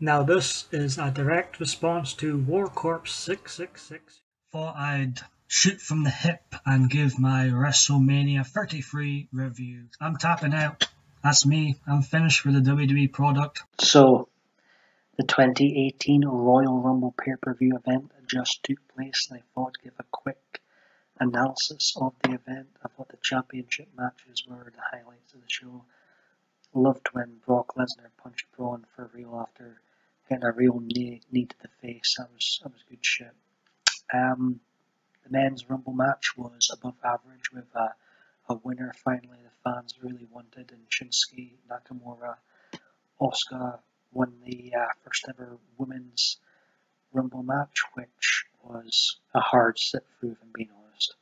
Now this is a direct response to War Corps 666. Thought I'd shoot from the hip and give my WrestleMania 33 review. I'm tapping out. That's me. I'm finished with the WWE product. So, the 2018 Royal Rumble pay-per-view event just took place and I thought I'd give a quick analysis of the event. I thought the championship matches were the highlights of the show. Loved when Brock Lesnar punched Braun for real after getting a real knee, knee to the face. That was that was good shit. Um, the men's Rumble match was above average with a, a winner finally the fans really wanted and Shinsuke Nakamura. Asuka won the uh, first ever women's Rumble match, which was a hard sit through, if I'm being honest.